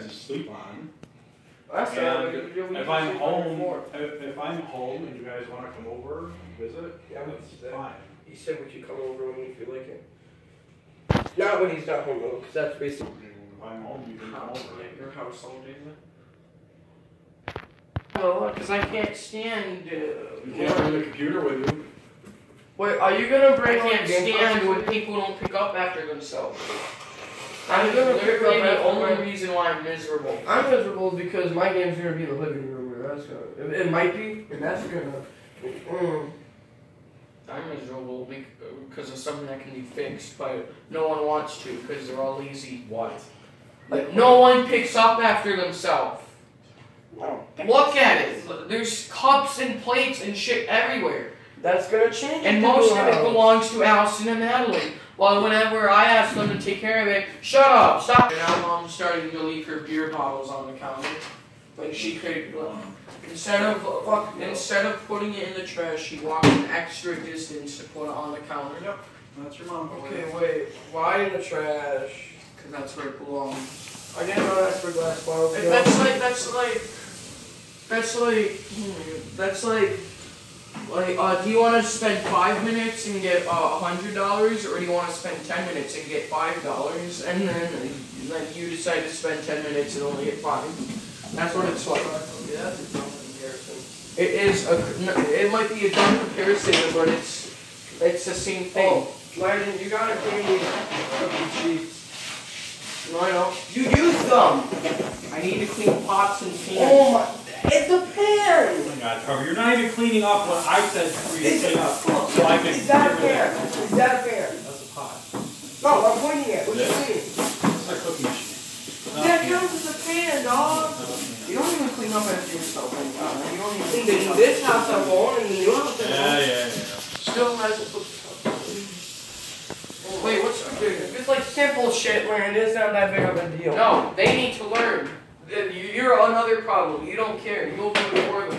guys to sleep on. That's not And what we do. We if I'm sleep on the home, floor. if, if I'm home and you guys wanna come over, visit, Yeah, we that's can that. fine. He said, would you come over when you feel like it? Not when he's not home though, because that's basically. If I'm home, you can come over. your house all day, Well, because I can't stand. You Uh, can't bring the computer with you. Wait, are you gonna I bring can't on game stand when people don't pick up after themselves. I'm That is gonna pick literally up the only my- reason why I'm miserable. I'm miserable because my game's gonna be in the living room, or that's gonna. It, it might be, and that's gonna. Mm, I'm miserable because of something that can be fixed, but no one wants to because they're all lazy. What? Like, no one picks up after themselves. no. Look at it. There's cups and plates and shit everywhere. That's gonna change. And most of it belongs to Allison and Natalie. Well, whenever I ask them to take care of it, shut up, stop. And now mom's starting to leave her beer bottles on the counter. When she could, instead of Fuck instead of putting it in the trash, she walked an extra distance to put it on the counter. Yep, that's your mom. Okay, wait. Why in the trash? Cause that's where it belongs. I didn't know that's where glass bottles go. That's like that's like that's like hmm, that's like like uh, do you want to spend five minutes and get uh, a hundred dollars, or do you want to spend ten minutes and get five dollars, and then then you decide to spend ten minutes and only get five? That's what it's like. Yeah, that's a dumb comparison. It is a it might be a dumb comparison, but it's it's the same thing. Oh, Landon, you gotta give me cookie sheets. No, I don't. You use them. I need to clean pots and pans. Oh my! It's a pan. Oh my god, Trevor, you're not even cleaning up what I said for you to Is, clean up, so I can. is that a get rid of pan? it. Is that a pan? That's a pot. No, I'm pointing at. What do you Yeah. mean? It's a cookie machine. Not That pan. counts as a pan, dog. Not a pan. You don't even clean up after yourself anymore. You don't even clean the- up. this house I'm on, and the new house I'm Yeah, on. yeah, yeah. Still has a Wait, what's dude? If it's like simple shit, man, it's not that big of a deal. No, they need to learn. You- You're another problem. You don't care. You'll do it for them.